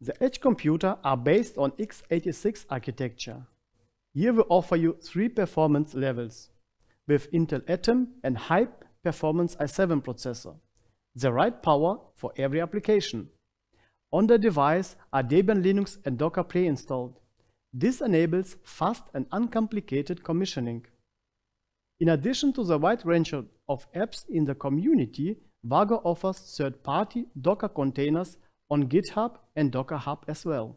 The edge computer are based on x86 architecture. Here we offer you three performance levels with Intel Atom and high performance i7 processor, the right power for every application. On the device are Debian Linux and Docker pre-installed. This enables fast and uncomplicated commissioning. In addition to the wide range of apps in the community, WAGO offers third-party Docker containers on GitHub and Docker Hub as well.